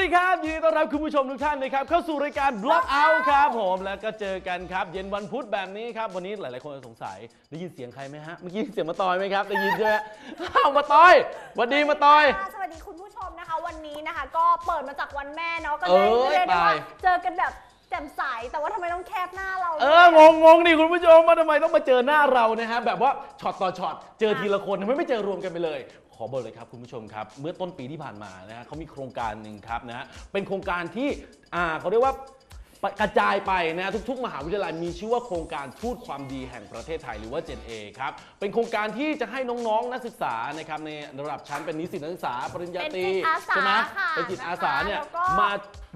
ดีครับยินดีต้อนรับคุณผู้ชมทุกท่านนะครับเข้าสู่รายการ Block Out ครับผมแล้วก็เจอกันครับ เย็นวันพุธแบบนี้ครับ วันนี้หลาย ๆ คนสงสัยได้ยินเสียงใครไหมฮะเมื่อกี้เสียงมาตอยไหมครับได้ยินใช่ไหมอ้าวมาตอยสวัสดีมาตอย ค่ะสวัสดีคุณผู้ชมนะคะ วันนี้นะคะ ก็เปิดมาจากวันแม่เนาะก็เอ้เลยยเรียกได้ว่าตาย เจอกันแบบแจ่มใสแต่ว่าทำไมต้องแคบหน้าเราเอองงงงดิคุณผู้ชมว่าทำไมต้องมาเจอหน้าเรานะฮะแบบว่าช็อตต่อช็อตเจอทีละคนทำไมไม่เจอรวมกันไปเลย ขอบอกเลยครับคุณผู้ชมครับ เมื่อต้นปีที่ผ่านมานะฮะเขามีโครงการหนึ่งครับนะฮะเป็นโครงการที่อ่าเขาเรียกว่า กระจายไปนะฮะทุก ๆ มหาวิทยาลัยมีชื่อว่าโครงการทูตความดีแห่งประเทศไทยหรือว่า Gen A ครับ เป็นโครงการที่จะให้น้องๆ นักศึกษานะครับในระดับชั้นเป็นนิสิตนักศึกษาปริญญาเป็นตรีจิตอาสาใช่ไหมค่ะเป็นจิตอาสาเนี่ยแล้วก็มา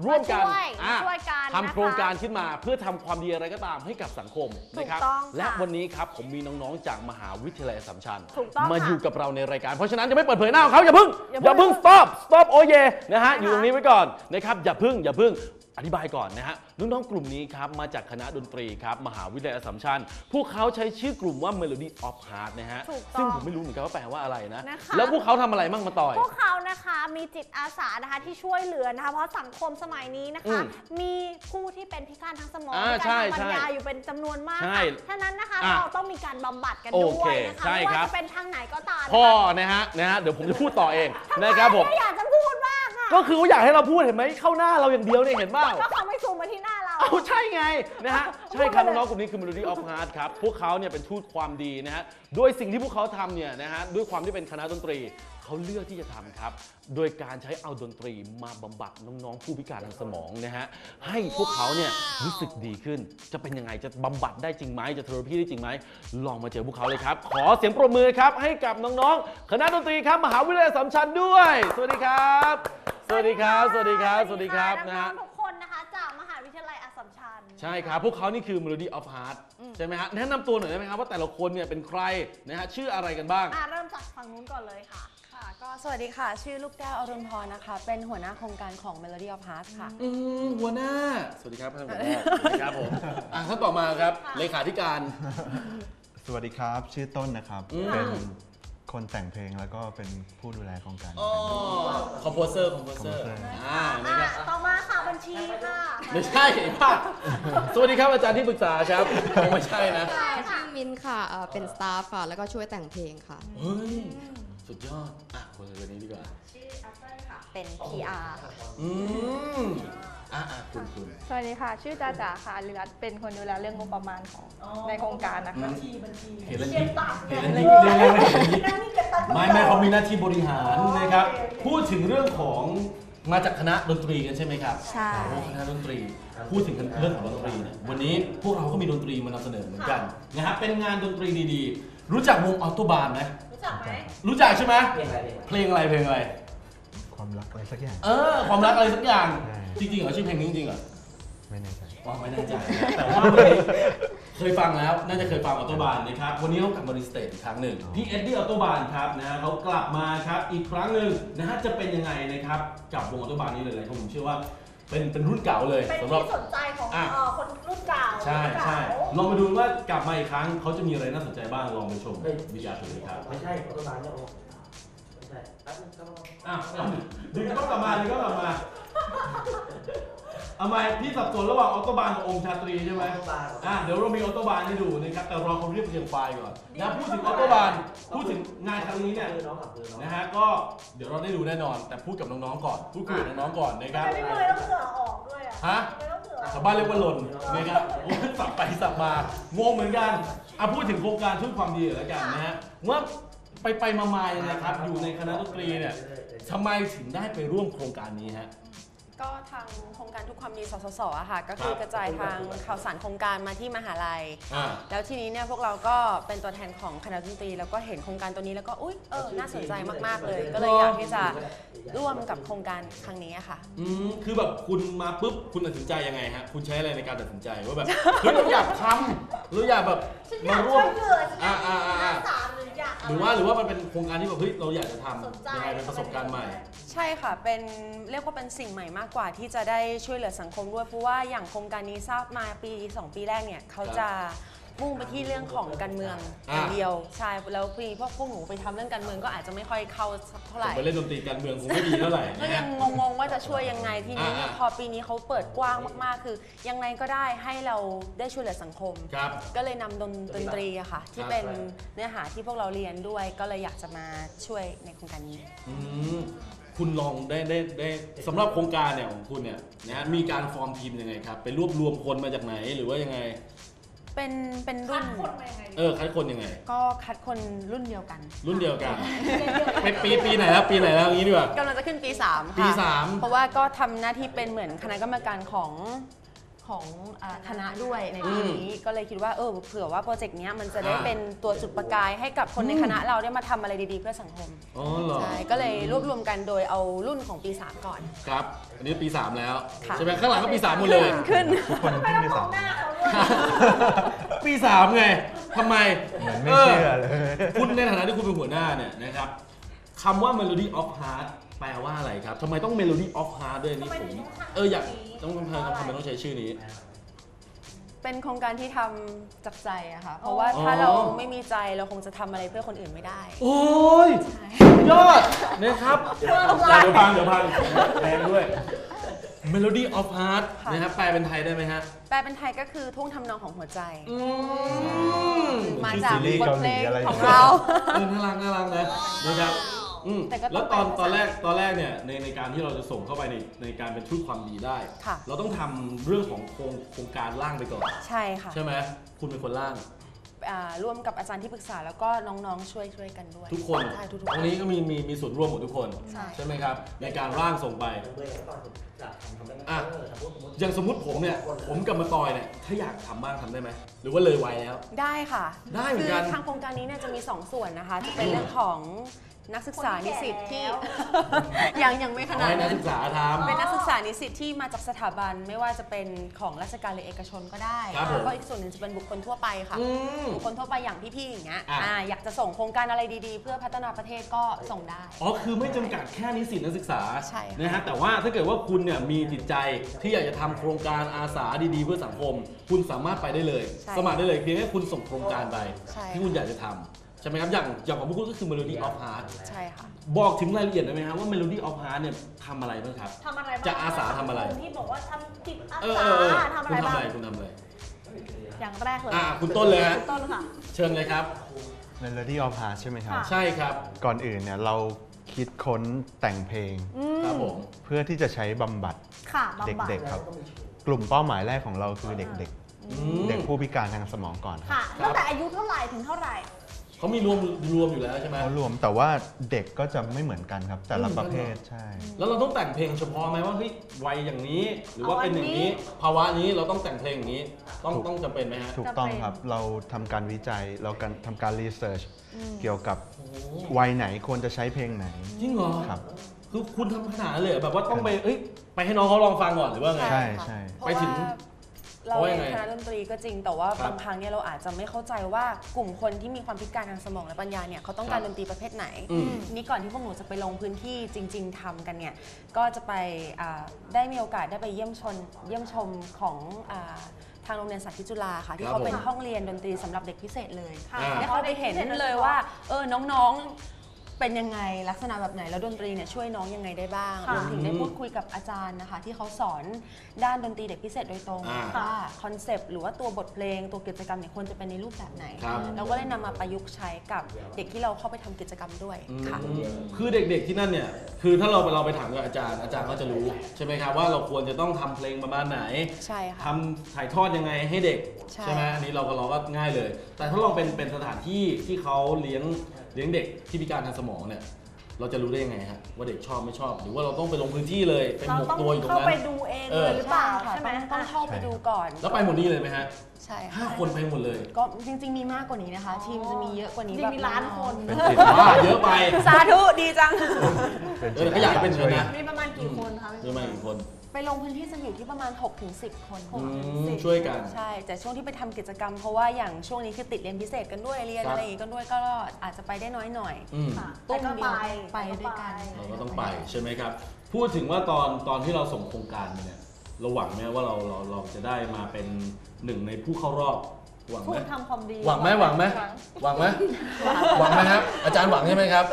ร่วมกันมาช่วยอะช่วยกันทำโครงการนะคะขึ้นมาเพื่อทำความดีอะไรก็ตามให้กับสังคมนะครับถูกต้องค่ะและวันนี้ครับผมมีน้องๆ จากมหาวิทยาลัยอัสสัมชัญถูกต้องมาค่ะอยู่กับเราในรายการ เพราะฉะนั้นจะไม่เปิดเผยหน้าของเขาอย่าเพิ่งอย่าอย่าเพิ่เพิ่งง stop stop โอเยนะฮะนะคะอยู่ตรงนี้ไว้ก่อนนะครับอย่าเพิ่งอย่าเพิ่ง อธิบายก่อนนะฮะน้องๆกลุ่มนี้ครับมาจากคณะดนตรีครับมหาวิทยาลัยอัสสัมชัญพวกเขาใช้ชื่อกลุ่มว่า Melody of Heart นะฮะถูกต้องซึ่งผมไม่รู้เหมือนกันว่าแปลว่าอะไรนะ นะคะ แล้วพวกเขาทำอะไรมั่งมาต่อย พวกเขานะคะมีจิตอาสานะคะที่ช่วยเหลือนะคะเพราะสังคมสมัยนี้นะคะ อืมมีผู้ที่เป็นพิการทางสมองอ่าพิการทางใช่ปัญญาใช่อยู่เป็นจำนวนมากใช่ค่ะฉะนั้นนะคะอะเราต้องมีการบำบัดกันโอด้เควยนะคะใช่ไม่ว่าครับจะเป็นทางไหนก็ตามพ่อนะคะนะฮะนะฮะเดี๋ยวผมจะพูดต่อเองทำไมนะครับผม ไม่อยากจะพูดบ้างอะ ก็คือว่าอยากให้เราพูดเห็นไหมเข้าหน้าเราอย่างเดียวเนี่ยเห็นเปล่า ก็เขาไม่ซูมมาที่หน้าเรา เอาใช่ไงนะฮะพูดใช่ครับไปเลยน้องๆกลุ่มนี้คือ Melody of Heart ครับ พวกเขาเนี่ยเป็นทูตความดีนะฮะโดยสิ่งที่พวกเขาทำเนี่ยนะฮะด้วยความที่เป็นคณะดนตรี เขาเลือกที่จะทำครับ โดยการใช้เอาดนตรีมาบำบัดน้องๆผู้พิการทางสมองนะฮะให้พวกเขาเนี่ยรู้สึกดีขึ้น จะเป็นยังไงจะบำบัดได้จริงไหมจะเทอราพีได้จริงไหมลองมาเจอพวกเขาเลยครับ ขอเสียงปรบมือครับให้กับน้องๆคณะดนตรีครับมหาวิทยาลัยอัสสัมชัญด้วย สวัสดีครับ สวัสดีครับ สวัสดีครับ สวัสดีครับนะน้อฮะ งๆทุกคนนะคะจากมหาวิทยาลัยอัสสัมชัญ ใช่ครับ พวกเขานี่คือ Melody of Heart ใช่ไหมฮะ แนะนำตัวหน่อยได้ไหมครับ ว่าแต่ละคนเนี่ยเป็นใครนะฮะ ชื่ออะไรกันบ้าง อะเริ่มจากฝั่งนู้นก่อนเลยค่ะ ค่ะก็สวัสดีค่ะ ชื่อลูกแก้วอรุณพรนะคะ เป็นหัวหน้าโครงการของ Melody of Heart ค่ะ อืมหัวหน้า สวัสดีครับท่านหัวหน้าสวัสดีครับผมอะท่านต่อมาครับเลขาธิการ สวัสดีครับ ชื่อต้นนะครับ อืม เป็นคนแต่งเพลงแล้วก็เป็นผู้ดูแลโครงการ อ๋อคอมโพเซอร์คอมโพเซอร์ composer อ่านะครับอะต่อมาค่ะบัญชีค่ะไม่ใช่ป่ะสวัสดีครับอาจารย์ที่ปรึกษาครับคงไม่ใช่นะชื่อมินท์ค่ะเอ่อเป็น staff ค่ะ แล้วก็ช่วยแต่งเพลงค่ะ เฮ้ย สุดยอด อะคนคนนี้ดีกว่าเป็น PR ค่ะ อืมอะอะคุณคุณ สวัสดีค่ะ ชื่อจาจ๋าค่ะลิรัตเป็นคนดูแลเรื่องงบประมาณของในโครงการนะคะเห็นแล้วยิ้มเห็นแล้วยิ้มเร็วๆเห็นแล้วยิ้มไม่ไม่เขามีหน้าที่บริหารนะครับพูดถึงเรื่องของมาจากคณะดนตรีกันใช่ไหมครับใช่โอ้คณะดนตรี พูดถึงเรื่องของดนตรีเนี่ยวันนี้พวกเราก็มีดนตรีมานำเสนอเหมือนกันนะครับเป็นงานดนตรีดีๆ รู้จักวงออโตบานไหมรู้ จักไหมรู้จักใช่ไหมเพลงอะไรเพลงอะไร ความรักอะไรสักอย่าง เออ ความรักอะไรสักอย่าง ใช่ จริงๆเหรอชื่อเพลงนี้จริงๆเหรอไม่แน่ใจ ว่าไม่แน่ใจนะแต่ว่าวันนี้เคยฟังแล้ว น่าจะเคยฟังออโตบานนะครับ วันนี้เขากลับมา restage อีกครั้งหนึ่งพี่เอ็ดดี้ออโตบานครับนะฮะเขากลับมาครับอีกครั้งหนึ่งนะฮะจะเป็นยังไงนะครับกับวงออโตบานนี้เลยๆผมเชื่อว่า เป็นเป็นรุ่นเก่าเลยเป็นสำหรับ ที่สนใจของอะ เอ่อคนรุ่นเก่าใช่รุ่นเก่าใช่ลองมาดูว่ากลับมาอีกครั้งเขาจะมีอะไรน่าสนใจบ้างลองไปชมวิทยาชมเลยครับไม่ใช่รัฐบาลเนี่ยโอ้ไม่ใช่แป๊บนึงครับอะดึงก็กลับมาดึงก็กลับมา เอาไหมพี่สับสนระหว่างออโตบานกับองค์ชาตรีใช่ไหมรัฐบาลอะเดี๋ยวเรามีออโตบานให้ดูนะครับแต่รอเขาเรียบเรียงไฟล์ก่อนนะพูดถึงออโตบานพูดถึงงานครั้งนี้เนี่ย คือน้องกับคือน้องนะฮะก็เดี๋ยวเราได้ดูแน่นอน แต่พูดกับน้องๆก่อนพูดคุยกับน้องๆก่อนนะครับไม่ไม่ต้องเหงื่อออกด้วยอะฮะไม่ต้องเหงื่อออกชาวบ้านเรียกว่าหล่นนะครับโอ้ยสับไปสับมางงเหมือนกันอะพูดถึงโครงการทุนความดีแล้วกันนะฮะเมื่อไปไปๆมาๆนะครับอยู่ในคณะดนตรีเนี่ยทำไมถึงได้ไปร่วมโครงการนี้ฮะ ก็ทางโครงการ ทุกความดีสสสอะค่ะ ก็คืครับอกระจายทางข่าวสารโครงการมาที่มหาลัย อ่า แล้วทีนี้เนี่ยพวกเราก็เป็นตัวแทนของคณะดนตรี แล้วก็เห็นโครงการตัวนี้แล้วก็อุ๊ยเออน่าสนใจมากๆเลย ก็เลยอยากที่จะร่วมกับโครงการครั้งนี้อะค่ะ อืมคือแบบคุณมาปุ๊บคุณตัดสินใจยังไงฮะ คุณใช้อะไรในการตัดสินใจว่าแบบ เฮ้ยเราอยากทำเราอยากแบบฉันอมายากร่วช่มวยเหลือฉันอยาก อ่าอ่าอ่าอาสา หรืออยากะหรือว่าหรือว่ามันเป็นโครงการที่แบบเฮ้ยเราอยากจะทสนใจำยังไงเป็นประสบการณ์ใหม่ ใช่ค่ะ เป็นเรียกว่าเป็นสิ่งใหม่มากกว่าที่จะได้ช่วยเหลือสังคมด้วย เพราะว่าอย่างโครงการนี้ทราบมาปี 2 ปีแรกเนี่ยเขาจะ มุ่งไปที่เรื่องของการเมืองอย่างเดียว ใช่ แล้วปีพวกพวกหนูไปทำเรื่องการเมืองก็อาจจะไม่ค่อยเข้าสักเท่าไหร่ ไปเล่นดนตรีการเมืองคงไม่ดีเท่าไหร่ก็นะยัฮะงงงๆว่าจะช่วยยังไงทีนี้อ่าๆพอปีนี้เขาเปิดกว้างมากๆ คือยังไงก็ได้ให้เราได้ช่วยเหลือสังคม ครับ ก็เลยนำดนดนตรีอะค่ะ ที่เป็นเนื้อหาที่พวกเราเรียนด้วย ก็เลยอยากจะมาช่วยในโครงการนี้ อืมคุณลองได้ได้ได้สำหรับโครงการเนี่ยของคุณเนี่ยนะฮะมีการฟอร์มทีมยังไงครับ ไปรวบรวมคนมาจากไหนหรือว่ายังไง เป็นเป็นรุ่นเออ คัดคนยังไง ก็คัดคนรุ่นเดียวกันรุ่นเดียวกันไปปีปีไหนแล้ว ปีไหนแล้วอย่างนี้ดีกว่า กำลังจะขึ้นปี3ค่ะปีสาม เพราะว่าก็ทำหน้าที่เป็นเหมือนคณะกรรมการของ ของอ่าคณะด้วยในปีนี้ก็เลยคิดว่าเออเผื่อว่าโปรเจกต์เนี้ยมันจะได้อ่า เป็นตัวจุดประกายให้กับคนในคณะเราได้มาทำอะไรดีๆ เพื่อสังคมอ๋อเหรอ ใช่ก็เลยรวบรวมกันโดยเอารุ่นของปี 3 ก่อน ครับ อันนี้ปี 3 แล้ว ค่ะ ใช่ไหมข้างหลังก็ปี 3 หมดเลย ขึ้นทุกคนขึ้นไปสามปี 3 ไงทำไมเหมือนไม่เชื่อเลย คุณในฐานะที่คุณเป็นหัวหน้าเนี่ยนะครับคำว่า melody of heart แปลว่าอะไรครับทำไมต้อง melody of heart ด้วยนี่ผม เอออยาก ต้องทำไมทำไมต้องใช้ชื่อนี้ เป็นโครงการที่ทำจากใจอะค่ะ เพราะว่าถ้าอ๋อเราไม่มีใจเราคงจะทำอะไรเพื่อคนอื่นไม่ได้ โอ้ยยอดนะครับเดี๋ยวพังเดี๋ยวพังแรงด้วย melody of heart ค่ะ นะครับแปลเป็นไทยได้ไหมฮะแปลเป็นไทยก็คือท่วงทำนองของหัวใจ อืมมาชื่อจากซีรีส์บทเพลงเกาหลีอะไรของเรา เออน่ารักน่ารักนะนะครับ อืมแต่ก็ต้องแล้วตอนเป็นภาษาตอนแรกตอนแรกเนี่ยในในการที่เราจะส่งเข้าไปในในการเป็นชุดความดีได้ ค่ะ เราต้องทำเรื่องของโครงโครงการร่างไปก่อน ใช่ค่ะใช่ไหมคุณเป็นคนร่าง อ่าร่วมกับอาจารย์ที่ปรึกษาแล้วก็น้องๆช่วยช่วยกันด้วยทุกคนใช่ทุกตๆรคนงนี้ก็มีมีมีส่วนร่วมหมดทุกคน ใช่ไหมครับ ในการร่างส่งไปเมื่อตอนจะทำทำได้ไหมอะ เออสมมติสมมติอย่างสมมติผมเนี่ย ผมกับมาตอยเนี่ย ถ้าอยากทำบ้างทำได้ไหม หรือว่าเลยวัยแล้ว ได้ค่ะได้เหมือนกัน คืทางโครงการนี้เนี่ยจะมี 2 ส่วนนะคะ จะเป็นเรื่องของ นักศึกษานิสิตที่ ยังยังไม่ขเอานาดให้นักนั้น ศึกษาทเป็นนักศึกษานิสิตที่มาจากสถาบันไม่ว่าจะเป็นของราชการหรือเอกชนก็ได้ครับผมแล้วก็อีกส่วนหนึ่งจะเป็นบุคคลทั่วไปค่ะำอืมบุคคลทั่วไปอย่างพี่ๆอย่างเงี้ยอะ อ่าอยากจะส่งโครงการอะไรดีๆ เพื่อพัฒนาประเทศก็ส่งได้ อ๋อ คือไม่จำกัดแค่นิสิตนักศึกษาใช่ค่ะนะฮะ แต่ว่าถ้าเกิดว่าคุณเนี่ยมีจิตใจที่อยากจะทำโครงการอาสาดีๆ เพื่อสังคม คุณสามารถไปได้เลย ใช่สมัครได้เลยเพียงแค่คุณส่งโครงการไปใช่ ที่คุณอยากจะทำ ใช่ไหมครับ อย่างอย่างของพวกคุณก็คือ Melody of Heart ใช่ค่ะ บอกถึงรายละเอียดได้ไหมครับว่า Melody of Heart เนี่ยทำอะไรบ้างครับ ทำอะไรบ้างจะอาสาทำอะไรคนที่บอกว่าทำจิตอาเออสาเออเออทำอะคุณไรทำบ้างอะไรคุณทำอะไร อย่างแรกเลยอ่าคุณต้นเลยฮะ คุณต้นค่ะ เชิญเลยครับ Melody of Heart ใช่ไหมครับ ค่ะ ใช่ครับก่อนอื่นเนี่ยเราคิดค้นแต่งเพลงครับผมเพื่อที่จะใช้บำบัดค่ะบำบัดเด็กๆครับ กลุ่มเป้าหมายแรกของเราคือเด็กอืม ๆ เด็กผู้พิการทางสมองก่อนครับ ค่ะครับตั้งแต่อายุเท่าไหร่ถึงเท่าไหร่ เขามีรวมรวมอยู่แล้วใช่ไหมเขารวมแต่ว่าเด็กก็จะไม่เหมือนกันครับ แต่ละอืมประเภทใช่ แล้วเราต้องแต่งเพลงเฉพาะไหมว่าเฮ้ยวัยอย่างนี้ หรือว่าเอาอัเป็นนอย่างนี้ ภาวะนี้เราต้องแต่งเพลงอย่างนี้ ต้องถูกต้องจำเป็นไหมฮะ ถูกต้องครับเราทำการวิจัยเราการทำการ research เกี่ยวกับวัยไหนควรจะใช้เพลงไหนจริงเหรอ ครับ คือคุณทำขนาดนั้นเลยเหรอแบบว่าต้องไปเอ้ยไปให้น้องเขาลองฟังก่อนหรือว่าไง ใช่ค่ะใช่ เพราะไปถึงว่าเรา เพราะว่าเรียัยงไงนคณะดนตรีก็จริงแต่ว่าครับบางครั้งเนี่ยเราอาจจะไม่เข้าใจว่ากลุ่มคนที่มีความพิการทางสมองและปัญญาเนี่ยเขาต้องการครับดนตรีประเภทไหนอืมนี่ก่อนที่พวกหนูจะไปลงพื้นที่จริง ๆทำกันเนี่ยก็จะไปอ่าได้มีโอกาสได้ไปเยี่ยมชนเยี่ยมชมของอาทางโรงเรียนสาธิตจุฬาค่ะที่เขาเป็นห้องเรียนดนตรีสำหรับเด็กพิเศษเลยค่ะอ่าได้เขาไปเห็นเลยว่าเออน้องๆ เป็นยังไงลักษณะแบบไหนแล้วดนตรีเนี่ยช่วยน้องยังไงได้บ้างค่ะรวมถึงได้พูดคุยกับอาจารย์นะคะ ที่เขาสอนด้านดนตรีเด็กพิเศษโดยตรงอ่าว่า concept หรือว่าตัวบทเพลงตัวกิจกรรมเนี่ยควรจะเป็นในรูปแบบไหน ครับ เราก็ได้นำมาประยุกต์ใช้กับเด็กที่เราเข้าไปทำกิจกรรมด้วยค่ะอืมคือเด็กๆที่นั่นเนี่ย คือถ้าเราไปเราไปถามกับอาจารย์ อาจารย์ก็จะรู้ใช่ไหมครับว่าเราควรจะต้องทำเพลงประมาณไหน ใช่ค่ะ ทำถ่ายทอดยังไงให้เด็กใช่ ไหมอันนี้เราก็เราก็ง่ายเลย แต่ถ้าลองเป็นเป็นสถานที่ที่เขาเลี้ยง เลี้ยงเด็กที่พิการทางสมองเนี่ยเราจะรู้ได้ยังไงฮะว่าเด็กชอบไม่ชอบ หรือว่าเราต้องไปลงพื้นที่เลยไปเราหมกต้องตัวอยู่ตรงเข้านั้ไปน ดูเองเอเลอ ยหรือเปล่าค่ะใช่ไหมต้องต้องเข้าไปดูก่อนแล้วไปหมดนี่เลยไหมฮะใช่ห้าค่ะคนไปหมดเลยก็จริง ๆ มีมากกว่านี้นะคะ ทีมจะมีเยอะกว่านี้จริงๆมีล้านคน เป็นจิตว่าเยอะไปสาธุดีจัง เป็นเออแต่ก็อยากให้เป็นอย่างนั้นนะ มีประมาณ กี่คนคะเยอะมากกี่คน ไปลงพื้นที่จะอยู่ที่ประมาณ 6-10 คนอืมช่วยกัน ใช่ แต่ช่วงที่ไปทำกิจกรรมเพราะว่าอย่างช่วงนี้คือติดเรียนพิเศษกันด้วยเรียนครับ อะไรอย่างงี้กันด้วยก็อาจจะไปได้น้อยหน่อย อืมค่ะตุ้มแต่ก็เดียวไปด้วยกัน เราก็ต้องไปใช่ไหมครับ พูดถึงว่าตอนตอนที่เราส่งโครงการไปเนี่ยเราหวังไหมว่าเราเราเราจะได้มาเป็นหนึ่งในผู้เข้ารอบ หวังพูไหมดทำความดีหวังไหมหวังไหมหวังไหมหวังไหมครับ อาจารย์หวังใช่ไหมครับ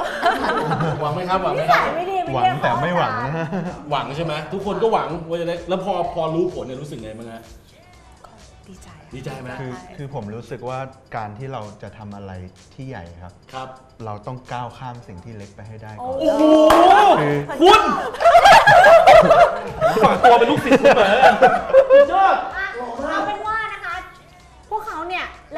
หวังไหมครับหวังไหมนิครัสับ ยไม่ดีไม่หวังเรียกแต่ไม่หวังเขาอาจารย์นะหวังใช่ไหมทุกคนก็หวังว่าจะได้แล้วพอพอรู้ผลเนี่ยรู้สึกไงบ้างฮะดีใจค่ะดีใจไหมคือใช่คือผมรู้สึกว่าการที่เราจะทำอะไรที่ใหญ่ครับ ครับ เราต้องก้าวข้ามสิ่งที่เล็กไปให้ได้ก่อน โอ้โหคือคุณฝากตัวเป็นลูกศิษย์คุณเหรอสุดยอด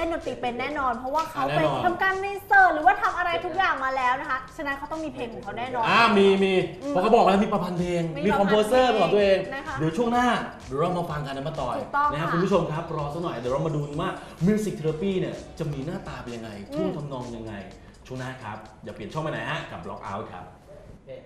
ล่นดนตรีเป็นแน่นอน เพราะว่าเขาไปแน่นอน ทำการ research หรือว่าทำอะไรทุกอย่างมาแล้วนะคะ ฉะนั้นเขาต้องมีเพลงของเขาแน่นอน อ่ามีมีเพราะเขาบอกแล้วมีประพันธ์เพลง มีมีคอมโพเซอร์ประเป็นพันธ์ของตัวเองนะคะเดี๋ยวช่วงหน้าเดี๋ยวเรามาฟังกันนะมาต่อยถูกต้องนะฮะค่ะคุณผู้ชมครับ รอสักหน่อยเดี๋ยวเรามาดูกันว่า music therapy เนี่ยจะมีหน้าตาเป็นยังไงท่วงทำนองยังไง ช่วงหน้าครับ อย่าเปลี่ยนช่องไปไหนฮะกับบล็อกเอาท์ครับเอ๊ะ